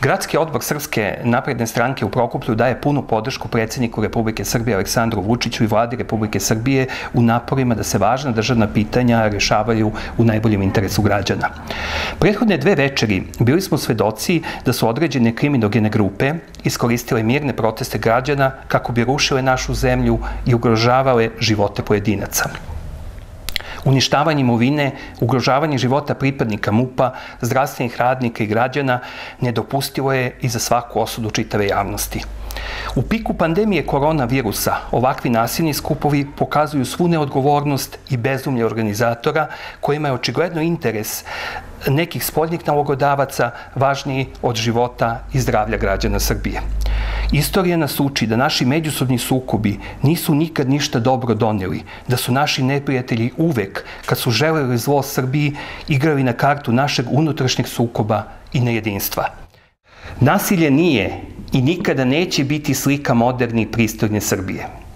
Gradski odbor Srpske napredne stranke u Prokuplju daje punu podršku predsjedniku Republike Srbije Aleksandru Vučiću i vladi Republike Srbije u naporima da se važna državna pitanja rešavaju u najboljem interesu građana. Prethodne dve večeri bili smo svedoci da su određene kriminogene grupe iskoristile mirne proteste građana kako bi rušile našu zemlju i ugrožavale živote pojedinaca uništavanje imovine, ugrožavanje života pripadnika MUPA, zdravstvenih radnika i građana nedopustivo je i za svaku osudu čitave javnosti. U piku pandemije koronavirusa ovakvi nasilni skupovi pokazuju svu neodgovornost i bezumlje organizatora kojima je očigledno interes nekih spoljnih nalogodavaca važniji od života i zdravlja građana Srbije. Istorija nas uči da naši međusobni sukobi nisu nikad ništa dobro doneli, da su naši neprijatelji uvek, kad su želeli zlo Srbiji, igrali na kartu našeg unutrašnjeg sukoba i nejedinstva. Nasilje nije i nikada neće biti slika moderne i pristojne Srbije.